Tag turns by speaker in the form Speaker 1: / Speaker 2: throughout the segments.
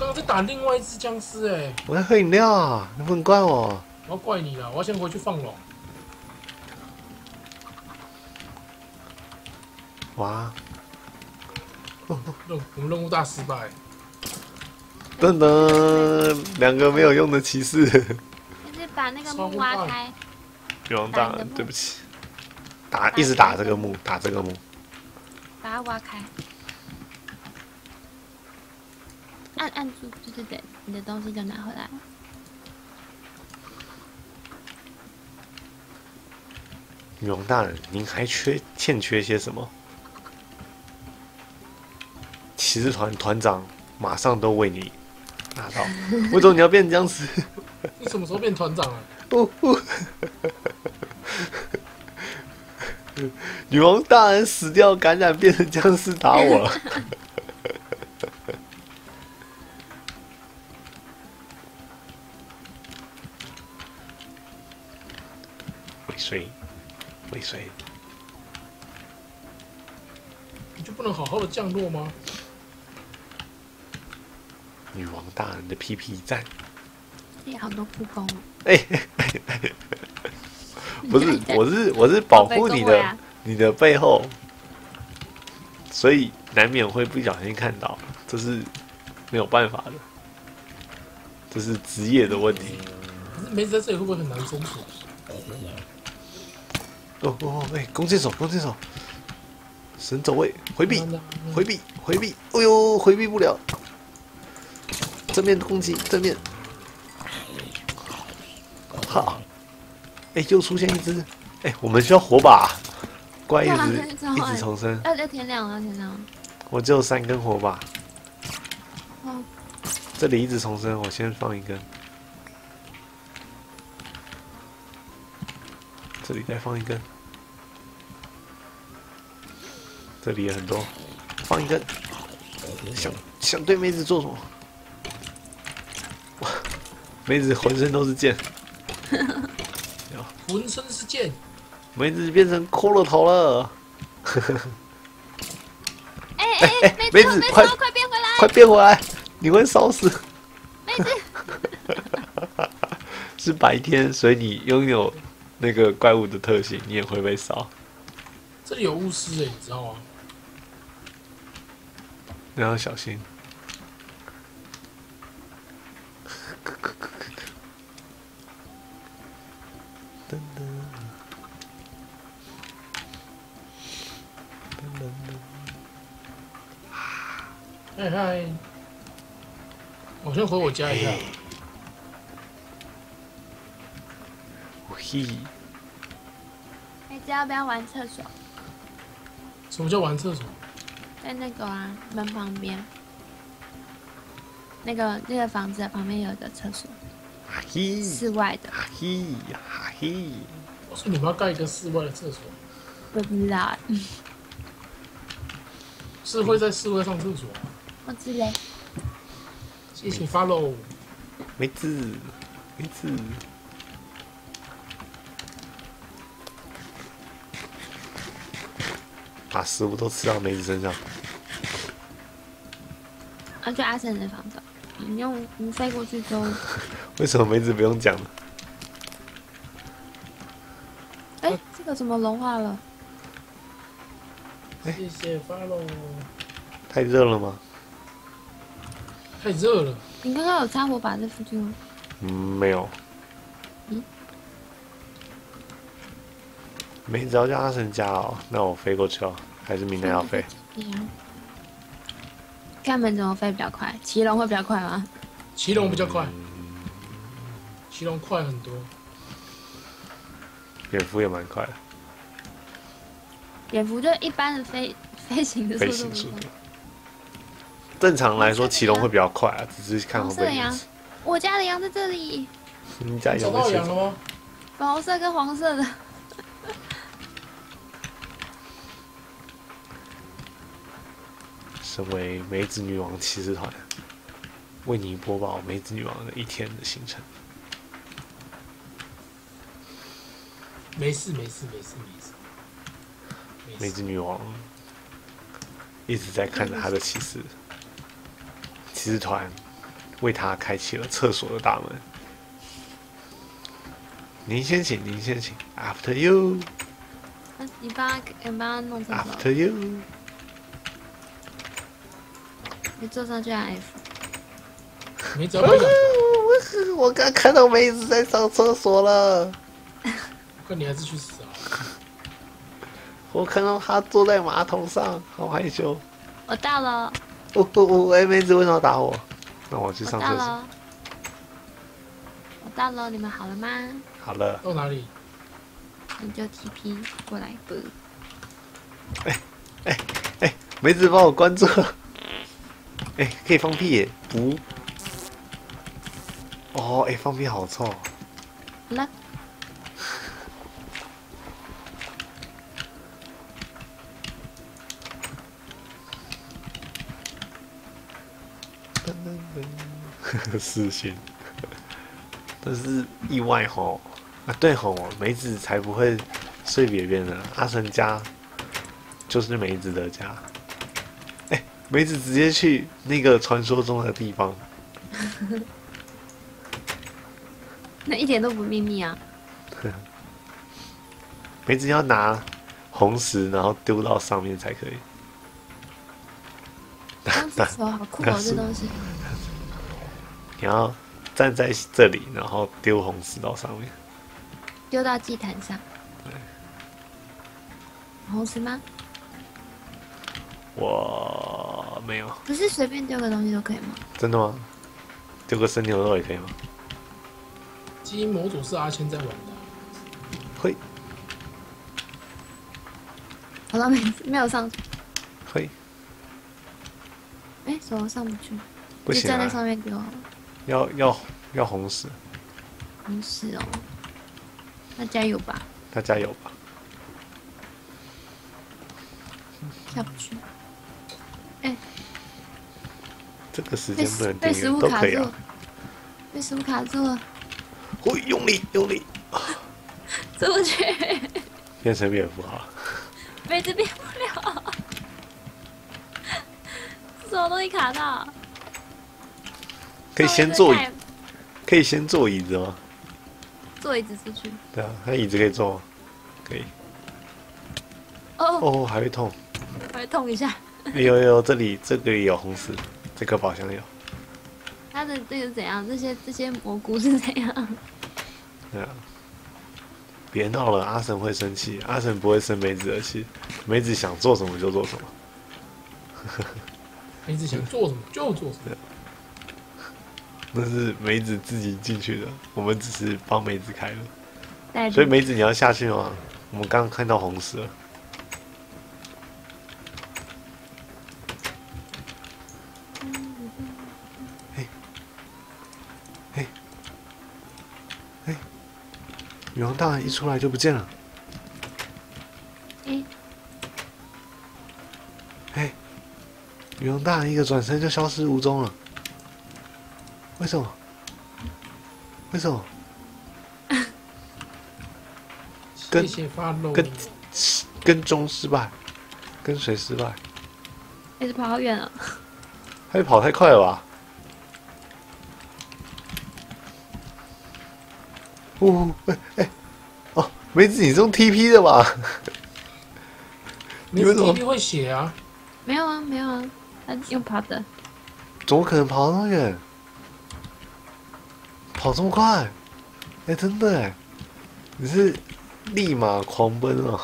Speaker 1: 刚刚在打另外一只僵尸哎，
Speaker 2: 我在喝饮料啊，你不能怪我。
Speaker 1: 我要怪你了，我要先回去放龙。
Speaker 2: 哇，
Speaker 1: 任我们任务大失败，
Speaker 2: 噔噔，两个没有用的骑士，
Speaker 3: 就是把那个木挖开，
Speaker 2: 女王大人，对不起，打一直打这个木，打这个木，
Speaker 3: 把它挖开，按按住，对对对，你的东西就拿回来了。
Speaker 2: 女王大人，您还缺欠缺些什么？骑士团团长马上都为你拿到。为什么你要变僵尸？
Speaker 1: 你什么时候变团长了啊？
Speaker 2: 女王大人死掉，感染变成僵尸打我了。尾随，尾随，
Speaker 1: 你就不能好好的降落吗？
Speaker 2: 女王大人的屁屁赞。
Speaker 3: 这里好多故宫哦。
Speaker 2: 哎，不是，我是我是保护你的你的背后，所以难免会不小心看到，这是没有办法的，这是职业的问题。
Speaker 1: 可是梅子在这里会不会很难生存？
Speaker 2: 哦哦，哎，弓箭手，弓箭手，神走位，回避，回避，回避，哎呦，回避不了。正面攻击，正面。好，哎，又出现一只，哎，我们需要火把，怪一直一直重生。
Speaker 3: 要要天亮了，天亮了。
Speaker 2: 我只有三根火把。哦。这里一直重生，我先放一根。这里再放一根。这里也很多，放一根。想想对妹子做什么？妹子浑身都是剑，
Speaker 1: 浑身是剑。
Speaker 2: 妹子变成骷髅头了。
Speaker 3: 哎哎哎！梅子，快快变回来！
Speaker 2: 快变回来！你会烧死。
Speaker 3: 妹子，
Speaker 2: 是白天，所以你拥有那个怪物的特性，你也会被烧。
Speaker 1: 这里有巫师哎，你知道吗？
Speaker 2: 你要小心。噔噔，
Speaker 1: 噔噔噔，嗨嗨，我先回我家一下。
Speaker 2: 嘿，
Speaker 3: 你知要不要玩厕所？
Speaker 1: 什么叫玩厕所？
Speaker 3: 在那个啊门旁边，那个那个房子旁边有一个厕所。嘿室外的。
Speaker 2: 嘿呀嘿！
Speaker 1: 我说你们要盖一个室外的厕所。
Speaker 3: 我不知道。
Speaker 1: 是会在室外上厕所。
Speaker 3: 我知嘞。
Speaker 1: 谢谢 follow。
Speaker 2: 梅子，梅子。把食物都吃到梅子身上。
Speaker 3: 啊，就阿森的房子。你用你飞过去之后，
Speaker 2: 为什么梅子不用讲呢？
Speaker 3: 哎，这个怎么融化了？
Speaker 1: 谢谢发喽。
Speaker 2: 太热了吗？
Speaker 1: 太热了。
Speaker 3: 你刚刚有插火把在附近吗？
Speaker 2: 嗯，没有。嗯。梅子要叫阿神家哦，那我飞过去哦，还是明天要飞？
Speaker 3: 看门怎么飞比较快？骑龙会比较快吗？
Speaker 1: 骑龙比较快，骑龙快很多。
Speaker 2: 蝙蝠也蛮快的。
Speaker 3: 蝙蝠就一般的飞飞行的速度。
Speaker 2: 正常来说，骑龙会比较快啊，只是看会不会。
Speaker 3: 羊，我家的羊在这里。
Speaker 2: 你家
Speaker 1: 找到羊了吗？
Speaker 3: 粉红色跟黄色的。
Speaker 2: 身为梅子女王骑士团，为你播报梅子女王的一天的行程。
Speaker 1: 没事没事没事没事。
Speaker 2: 梅子女王一直在看着他的骑士骑士团为他开启了厕所的大门。您先请，您先请，After you。
Speaker 3: 你帮，你帮他弄厕所。
Speaker 2: After you。
Speaker 3: 你坐上去按 F。
Speaker 1: 没找到讲，
Speaker 2: 我刚看到妹子在上厕所了，
Speaker 1: 看你还是去死啊！
Speaker 2: 我看到她坐在马桶上，好害羞。
Speaker 3: 我到了，
Speaker 2: 我我我！哎，梅子为什么要打我？那我去上厕所。
Speaker 3: 到了，我到了，你们好了吗？
Speaker 2: 好了，
Speaker 1: 到哪里？
Speaker 3: 你就 TP 过来不？
Speaker 2: 梅子帮我关注了。哎，可以放屁耶！不。哦，哎，放屁好臭。
Speaker 3: 好了，
Speaker 2: 私信，但是意外吼啊，对吼，梅子才不会睡别人呢。阿成家就是梅子的家。哎、梅子直接去那个传说中的地方，
Speaker 3: 那一点都不秘密啊！
Speaker 2: 梅子要拿红石，然后丢到上面才可以。
Speaker 3: 当厕所好酷哦，这东西。
Speaker 2: 你要站在这里，然后丢红石到上面。
Speaker 3: 丢到祭坛上。红石吗？
Speaker 2: 我没有，
Speaker 3: 不是随便丢个东西都可以吗？
Speaker 2: 真的吗？丢个生牛肉也可以吗？
Speaker 1: 基因模组是阿谦在玩的，
Speaker 2: 嘿
Speaker 3: 好了，没没有上去。
Speaker 2: 会，
Speaker 3: 哎，怎么上不去？
Speaker 2: 不行
Speaker 3: 就站在
Speaker 2: 啊！
Speaker 3: 上面丢好了。
Speaker 2: 要要要红石，
Speaker 3: 红石哦，那加油吧，
Speaker 2: 那加油吧？
Speaker 3: 下不去。
Speaker 2: 这个时
Speaker 3: 被
Speaker 2: 间不能
Speaker 3: 被食物卡住
Speaker 2: 都可以啊。，
Speaker 3: 被食物卡住了，
Speaker 2: 会用力用力，
Speaker 3: 出不去，
Speaker 2: 变成蝙蝠好了。
Speaker 3: 杯子变不了，什么东西卡到？
Speaker 2: 可以先坐椅，可以先坐椅子吗？
Speaker 3: 坐椅子出去。
Speaker 2: 对啊，那椅子可以坐吗？可以。
Speaker 3: 哦，
Speaker 2: 哦，还会痛。
Speaker 3: 还会痛一下。
Speaker 2: 有有有，这里这个里有红石，这个宝箱有。
Speaker 3: 它的这个怎样？这些这些蘑菇是怎样？
Speaker 2: 对啊。别闹了，阿神会生气。阿神不会生梅子的气，梅子想做什么就做什么。
Speaker 1: 梅子想做什么就做什么。
Speaker 2: 那是梅子自己进去的，我们只是帮梅子开了。所以梅子你要下去吗？我们刚刚看到红石了。羽王大人一出来就不见了。
Speaker 3: 诶
Speaker 2: 嘿，羽王大人一个转身就消失无踪了。为什么？为什么？跟
Speaker 1: 谢谢
Speaker 2: 跟跟踪失败，跟随失败？
Speaker 3: 一直跑好远了。
Speaker 2: 他跑太快了吧？哦，哎、哎，哦，梅子，你是用 TP 的吧？你为什么
Speaker 1: 会写啊，
Speaker 3: 没有啊，没有啊，他用跑的。
Speaker 2: 怎么可能跑那么远？跑这么快？哎、真的哎，你是立马狂奔哦。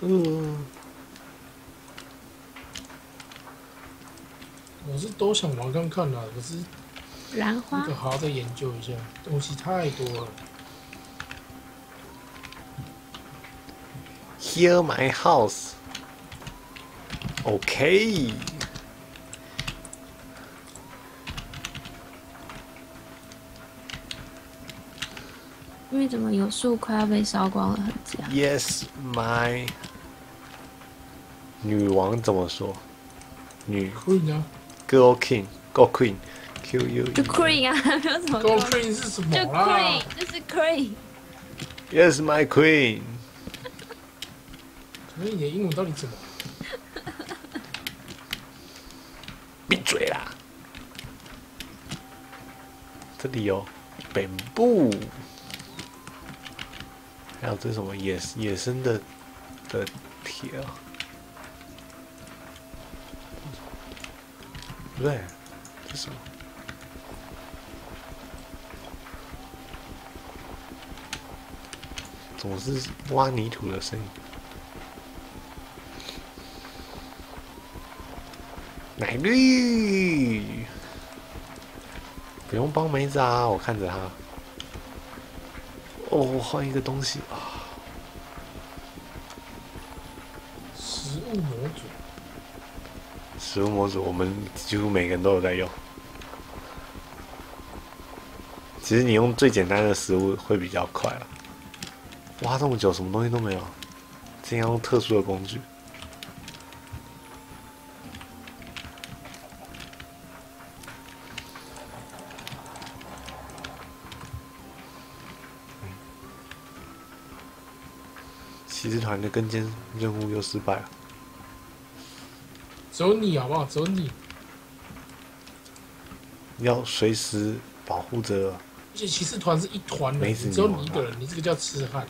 Speaker 2: 嗯，
Speaker 1: 我是都想玩看看啦，可是
Speaker 3: 兰花
Speaker 1: 这个还要再研究一下，东西太多了。
Speaker 2: Here my house. OK。
Speaker 3: 因为怎么有树快要被烧光了痕迹啊
Speaker 2: ？Yes, my。女王怎么说？女
Speaker 1: Queen 啊
Speaker 2: Girl King Go Queen Q U
Speaker 3: 就 Queen 啊，没有什么
Speaker 1: ，Go
Speaker 3: 就
Speaker 1: Queen 是什么
Speaker 3: Queen，
Speaker 1: 啦？
Speaker 3: 就是 Queen。
Speaker 2: Yes, my Queen。
Speaker 1: 可是你的英文到底怎么？
Speaker 2: 闭嘴啦！这里有本部，还有这什么野野生的的铁啊？不对，这什么？总是挖泥土的声音。奶绿，不用帮梅子啊，我看着他。哦，换一个东西啊！
Speaker 1: 食物模组，
Speaker 2: 食物模组，我们几乎每个人都有在用。其实你用最简单的食物会比较快了。挖这么久，什么东西都没有，竟然用特殊的工具。骑士团的跟监任务又失败了。
Speaker 1: 只有你好不好？只有你，
Speaker 2: 要随时保护着
Speaker 1: 而且骑士团是一团的，
Speaker 2: 没事
Speaker 1: 只有你一个人，你这个叫痴汉。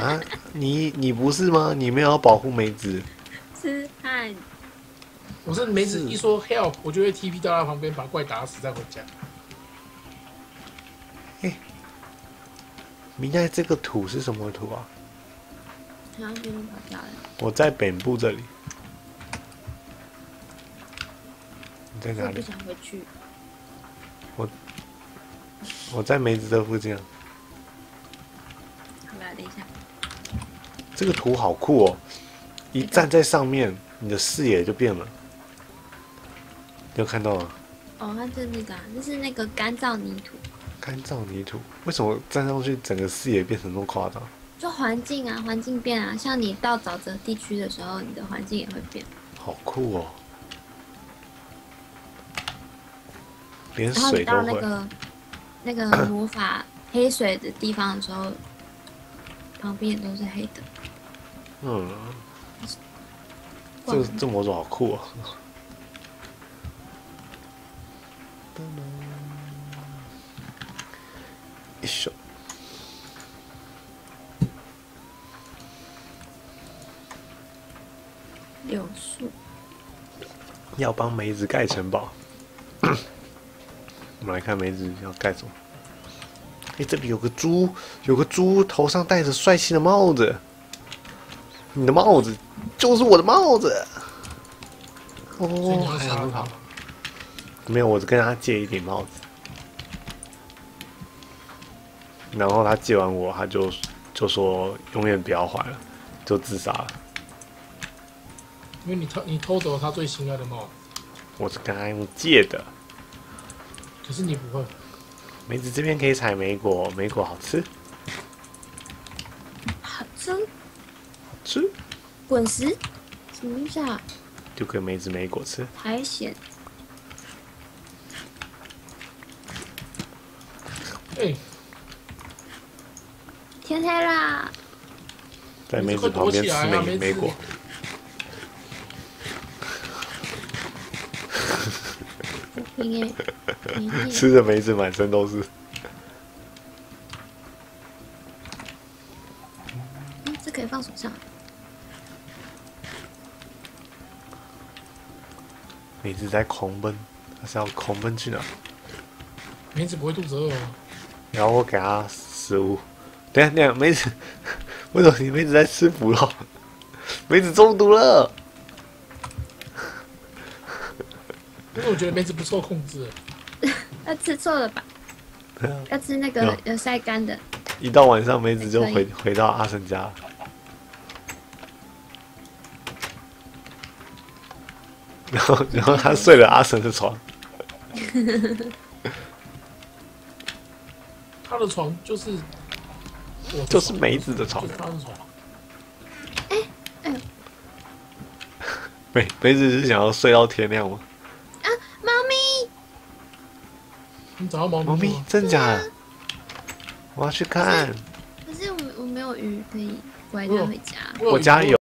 Speaker 2: 啊！你你不是吗？你没有要保护梅子，
Speaker 3: 痴汉，
Speaker 1: 我是梅子一说 help，我就会 TP 到他旁边把怪打死再回家。
Speaker 2: 明天这个土是什么土啊？我在北部这里。你在哪
Speaker 3: 我不？想回去。
Speaker 2: 我我在梅子这附近啊。
Speaker 3: 好吧，等一下。
Speaker 2: 这个图好酷哦！一站在上面，你的视野就变了。你有看到吗？
Speaker 3: 哦，它是那个、啊，就是那个干燥泥土，
Speaker 2: 干燥泥土，为什么站上去整个视野变成那么夸张？
Speaker 3: 就环境啊，环境变啊。像你到沼泽地区的时候，你的环境也会变。
Speaker 2: 好酷哦！连
Speaker 3: 然后你
Speaker 2: 水都会。
Speaker 3: 到那个那 个魔法黑水的地方的时候，旁边也都是黑的。
Speaker 2: 嗯，这这模组好酷哦！一手
Speaker 3: 柳树，
Speaker 2: 要帮梅子盖城堡。我们来看梅子要盖什么？哎，这里有个猪，有个猪头上戴着帅气的帽子。你的帽子就是我的帽子。哦。没有，我只跟他借一顶帽子。然后他借完我，他就就说永远不要还了，就自杀了。
Speaker 1: 因为你偷你偷走了他最心爱的帽子，
Speaker 2: 我是跟他用借的。
Speaker 1: 可是你不会。
Speaker 2: 梅子这边可以采莓果，莓果好吃，
Speaker 3: 好吃，
Speaker 2: 好吃，
Speaker 3: 滚石，什么意思啊？
Speaker 2: 就给梅子梅果吃。
Speaker 3: 苔藓，
Speaker 1: 哎、
Speaker 3: 天黑啦！
Speaker 2: 在梅子旁边吃
Speaker 1: 啊
Speaker 2: 莓莓果，吃的梅子满身都是。
Speaker 3: 嗯，这可以放手上。
Speaker 2: 梅子在狂奔，他是要狂奔去哪？
Speaker 1: 梅子不会肚子饿哦。
Speaker 2: 然后我给他食物。等一下，等下，梅子，为什么你梅子在吃腐肉？梅子中毒了。
Speaker 1: 因为我觉得梅子不受控制。
Speaker 3: 要吃错了吧？要吃那个有晒干的。
Speaker 2: 一到晚上，梅子就回回到阿生家。然后，然后他睡了阿神的床。
Speaker 1: 他的床就是我
Speaker 2: 就是梅子的床
Speaker 1: 就是他的床。
Speaker 2: 梅梅子是想要睡到天亮吗？
Speaker 3: 猫咪，
Speaker 1: 你找到猫
Speaker 2: 猫咪？真假的？我要去看。
Speaker 3: 可是我我没有鱼可以拐带回家。
Speaker 1: 有
Speaker 2: 我家有。